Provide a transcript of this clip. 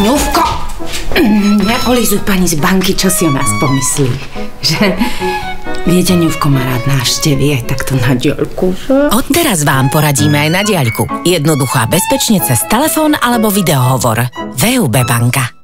Ňufko! Neolizuj mm, pani z banky, čo si o nás pomyslí. Že Viete, Ňuvko má rád návštevy aj takto na diaľku, že? Odteraz vám poradíme aj na diaľku. Jednoducho a bezpečne cez telefón alebo videohovor. VUB banka.